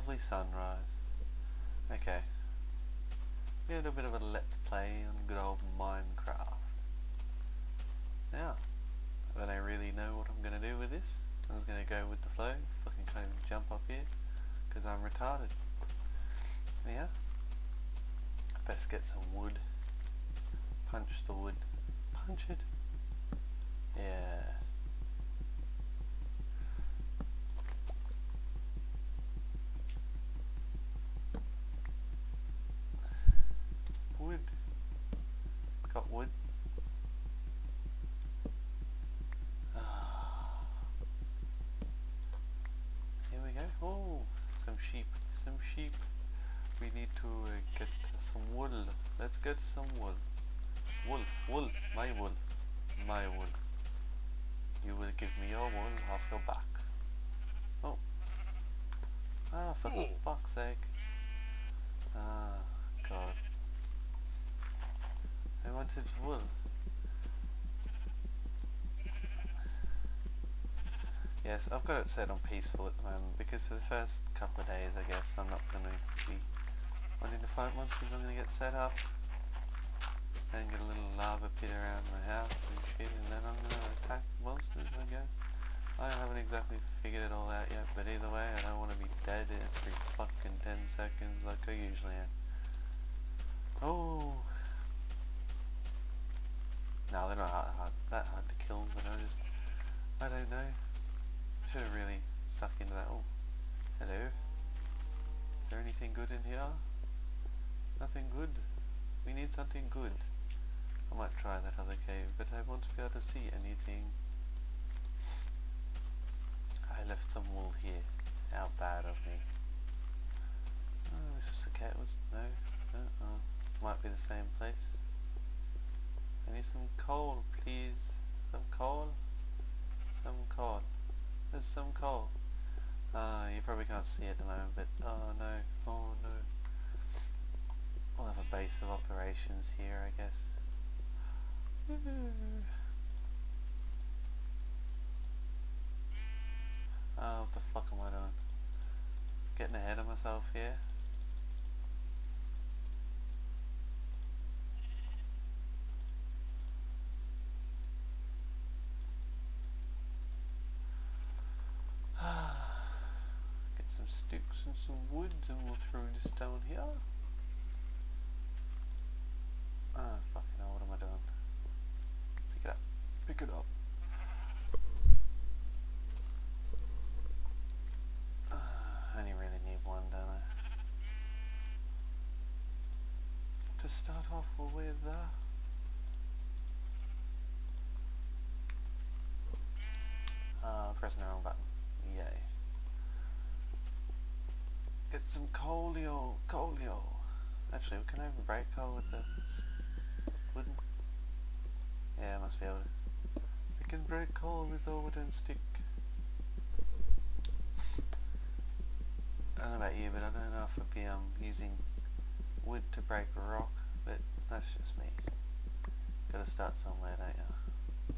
lovely sunrise. Okay. A little bit of a let's play on good old Minecraft. Now, I don't really know what I'm going to do with this. I'm just going to go with the flow. Fucking can't even jump up here because I'm retarded. Yeah. Best get some wood. Punch the wood. Punch it. Yeah. Wood. Got wood. Ah. Here we go. Oh, some sheep. Some sheep. We need to uh, get some wool. Let's get some wool. Wool. Wool. My wool. My wool. You will give me your wool off your back. Oh. Ah, for the fuck's sake. Ah, God. I wanted wool. Yes, I've got it set on peaceful at the moment because for the first couple of days I guess I'm not going to be wanting to fight monsters. I'm going to get set up and get a little lava pit around my house and shit and then I'm going to attack monsters I guess. I haven't exactly figured it all out yet but either way I don't want to be dead every fucking 10 seconds like I usually am. Oh! No, they're not hard, hard, that hard to kill but I just, I don't know. Should have really stuck into that. Oh, hello. Is there anything good in here? Nothing good. We need something good. I might try that other cave, but I won't be able to see anything. I left some wool here. How bad of me. Oh, this was the cat. Was no. Uh. Might be the same place. I need some coal, please. Some coal. Some coal. There's some coal. Uh, you probably can't see at the moment, but oh no, oh no. We'll have a base of operations here, I guess. Hmm. Oh, what the fuck am I doing? Getting ahead of myself here. Get some sticks and some wood and we'll throw this down here. Ah, fucking hell, what am I doing? Pick it up. Pick it up. Ah, I only really need one, don't I? To start off with, uh, uh, pressing the wrong button. Yay. Get some colio, colio. Actually, we can I even break coal with the wooden? Yeah, I must be able to. I can break coal with a wooden stick. I don't know about you, but I don't know if I'd be um, using wood to break a rock, but that's just me. Gotta start somewhere, don't you?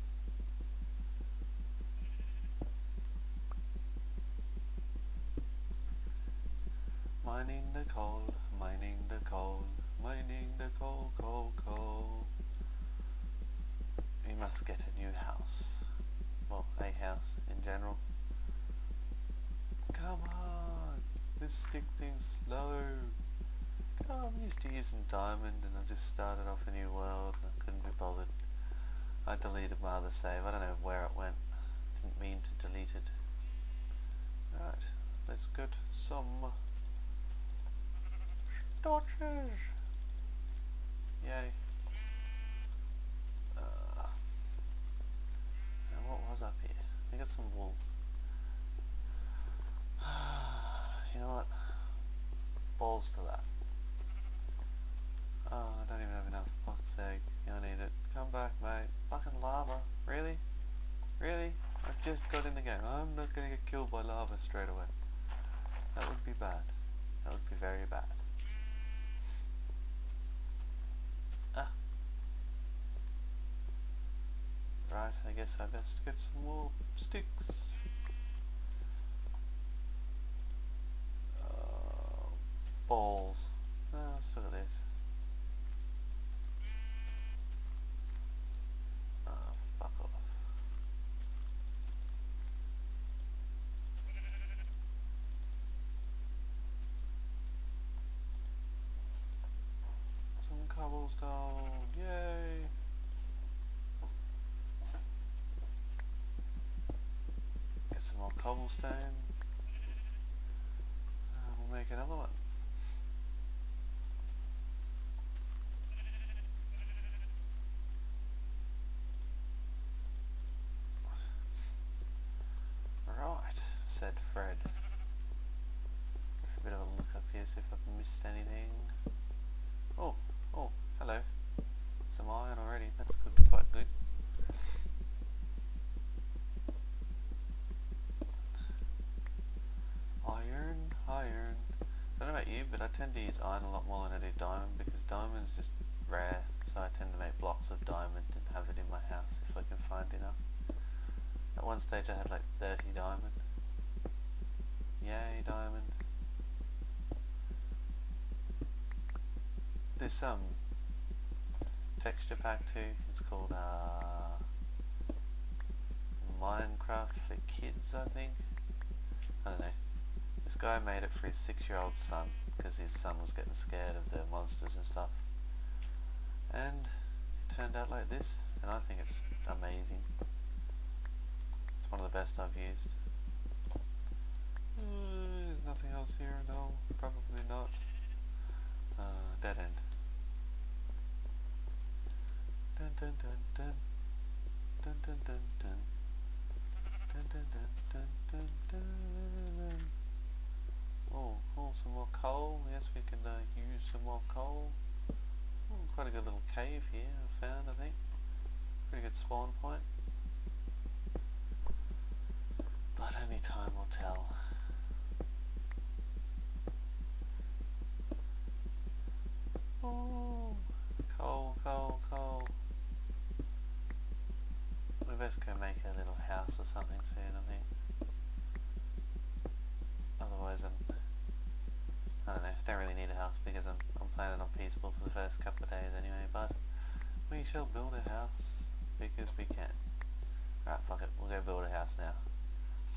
Mining the coal, mining the coal, mining the coal, coal, coal. We must get a new house. Well, a house in general. Come on! This stick thing's slow. Come, I'm used to using diamond and I've just started off a new world and I couldn't be bothered. I deleted my other save. I don't know where it went. Didn't mean to delete it. Right, let's get some torches. Yay. Uh, and what was up here? We got some wool. you know what? Balls to that. Oh, I don't even have enough. Fuck's sake. I need it. Come back, mate. Fucking lava. Really? Really? I've just got in the game. I'm not gonna get killed by lava straight away. That would be bad. That would be very bad. Ah. Right, I guess I best get some more sticks. Cobblestone, yay! Get some more cobblestone. And we'll make another one. Right, said Fred. A bit of a look up here, see if I've missed anything. Oh, oh, hello. Some iron already, that's good, quite good. Iron, iron. I don't know about you, but I tend to use iron a lot more than I do diamond because diamond's just rare, so I tend to make blocks of diamond and have it in my house if I can find enough. At one stage I had like 30 diamond. Yay, diamond. Some texture pack too. It's called uh, Minecraft for Kids, I think. I don't know. This guy made it for his six-year-old son because his son was getting scared of the monsters and stuff. And it turned out like this, and I think it's amazing. It's one of the best I've used. Uh, there's nothing else here, no, probably not. Uh, dead end. Dun dun dun dun. Dun dun dun dun. Dun dun dun dun dun dun. Oh, oh, some more coal. Yes, we can uh, use some more coal. Oh, quite a good little cave here I found, I think. Pretty good spawn point. But only time will tell. Oh, coal, coal, coal. Best go make a little house or something soon, I think. Otherwise, I'm, I don't know. I don't really need a house because I'm I'm planning on peaceful for the first couple of days anyway. But we shall build a house because we can. Right, fuck it. We'll go build a house now.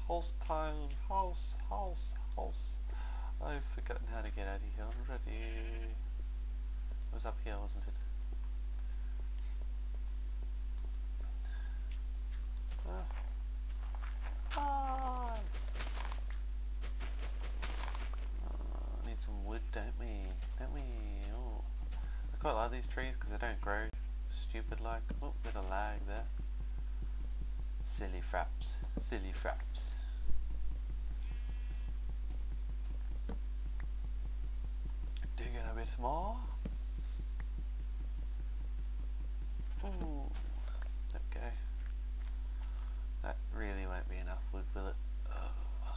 House time, house, house, house. I've forgotten how to get out of here already. It was up here, wasn't it? Ah. Ah. Oh, need some wood, don't we? Don't we? Oh. I quite like these trees because they don't grow stupid like. Oh, bit of lag there. Silly fraps. Silly fraps. Digging a bit more. Ooh. Okay. That really won't be enough wood, will it? Ugh.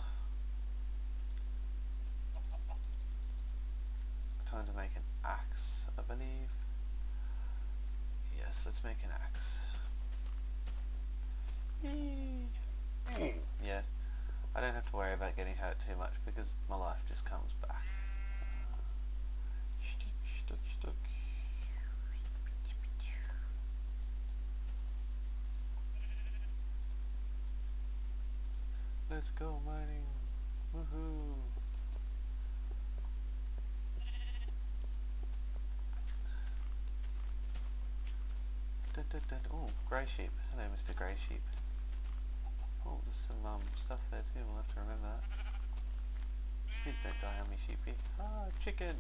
Time to make an axe, I believe. Let's make an axe. yeah, I don't have to worry about getting hurt too much because my life just comes back. Let's go mining. Woohoo. Dun, dun, dun. Oh, grey sheep. Hello, Mr. Grey Sheep. Oh, there's some um, stuff there too. We'll have to remember that. Please don't die on me, sheepy. Ah, chicken.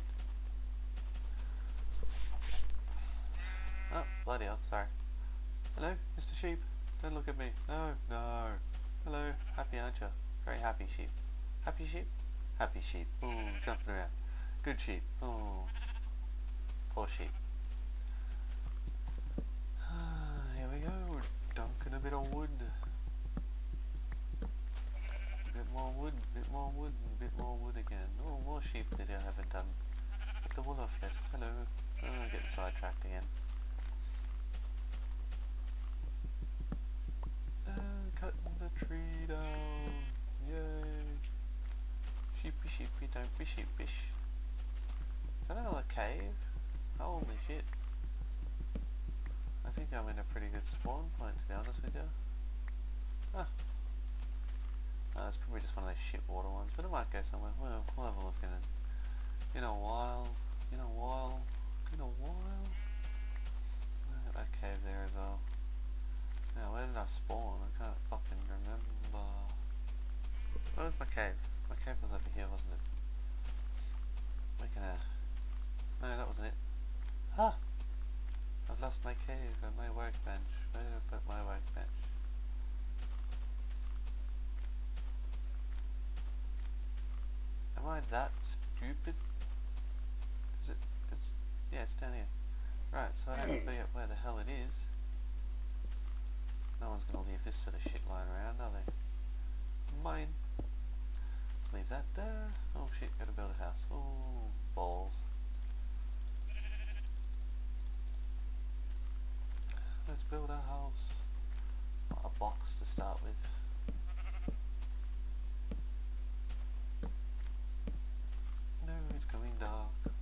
Oh, bloody hell. Sorry. Hello, Mr. Sheep. Don't look at me. No, no. Hello. Happy, aren't you? Very happy sheep. Happy sheep? Happy sheep. Oh, jumping around. Good sheep. Oh. Poor sheep. Here we go. We're dunking a bit of wood. Bit more wood, bit more wood, and bit more wood again. Oh, more sheep that I haven't done. Get the wool off yet. Hello. Oh, getting sidetracked again. Uh, cutting the tree down. Yay. Sheepy sheepy, don't be sheepish. Is that another cave? Holy shit. I think I'm in a pretty good spawn point to be honest with you. Ah. Uh, it's probably just one of those shit water ones, but it might go somewhere. We'll, we'll have a look in it in a while. In a while. In a while. Look at that cave there as well. Now, where did I spawn? I can't fucking remember. Where's my cave? My cave was over here, wasn't it? Making a... No, that wasn't it. I've lost my cave and my workbench. Where did I put my workbench? Am I that stupid? Is it? It's yeah, it's down here. Right, so I don't figure out where the hell it is. No one's gonna leave this sort of shit lying around, are they? Mine. Let's leave that there. Oh shit, gotta build a house. Oh, balls. Let's build a house. Not a box to start with. No, it's going dark.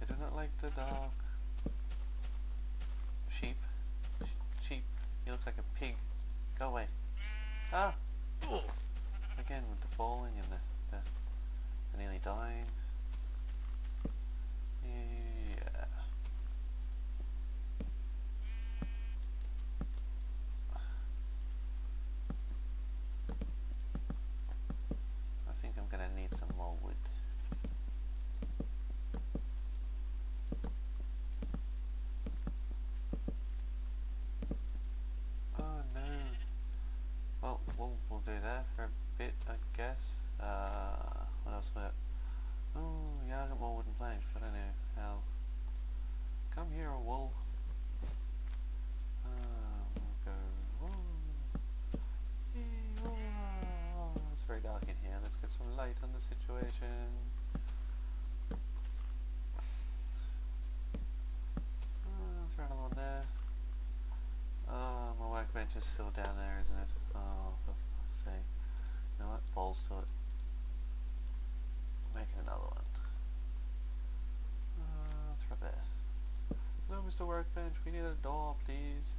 I do not like the dark. Sheep. Sh sheep. You look like a pig. Go away. Ah! Again with the falling and the, the, the nearly dying. Yeah. I think I'm gonna need some more wood. Oh no. Well, we'll, we'll do that for a bit, I guess. Uh, what else we got? Oh, yeah, I got more wooden planks. I don't know how. Come here, wool. Uh, we'll go. It's very dark in here. Let's get some light on the situation. Throw another one there. Oh, my workbench is still down there, isn't it? Oh, for fuck's sake. Balls to it. Making another one. Uh, right there. Hello, Mr. Workbench. We need a door, please.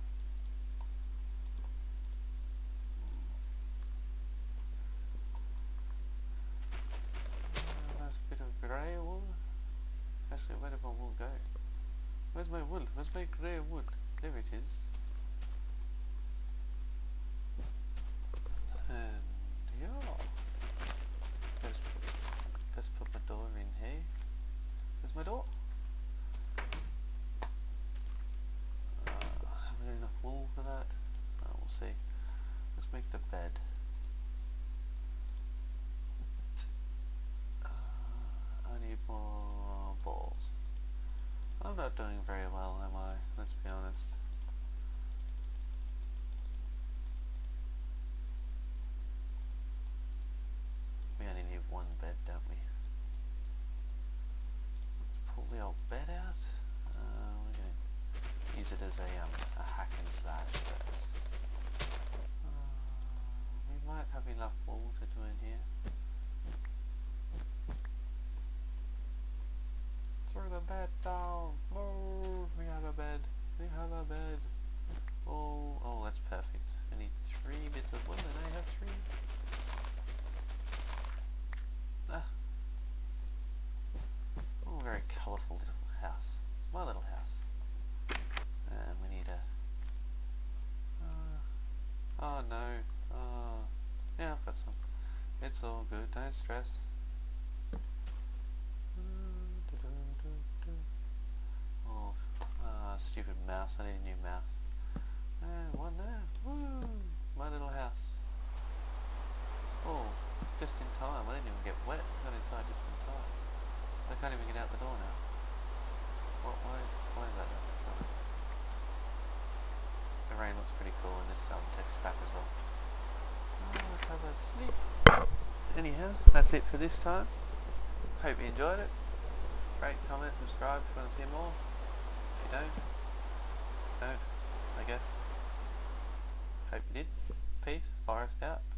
Uh, nice bit of grey wool. Actually, where did my wool go? Where's my wool? Where's my grey wool? There it is. And yeah. First, first put my door in here. There's my door. Uh, have we got enough wool for that? Uh, we'll see. Let's make the bed. Uh, I need more balls. I'm not doing very well, am I? Let's be honest. We only need one bed, don't we? Let's pull the old bed out. Uh, we're going to use it as a, um, a hack and slash first. Uh, we might have enough wool to do in here. Throw the bed down. We have a bed. We have a bed. Oh, oh, that's perfect. I need three bits of wood, and I have three. Ah. Oh, very colourful little house. It's my little house. And we need a. Uh, oh no. Oh, yeah, I've got some. It's all good. Don't stress. Oh, ah, stupid mouse. I need a new mouse. And one there. Woo! My little house. Oh, just in time. I didn't even get wet. Got inside just in time. I can't even get out the door now. What? Why? Why is that? The rain looks pretty cool in this um, texture pack as well. Oh, let's have a sleep. Anyhow, that's it for this time. Hope you enjoyed it. Rate, comment, subscribe if you want to see more. If you don't, don't, I guess. Hope you did. Peace. Forest out.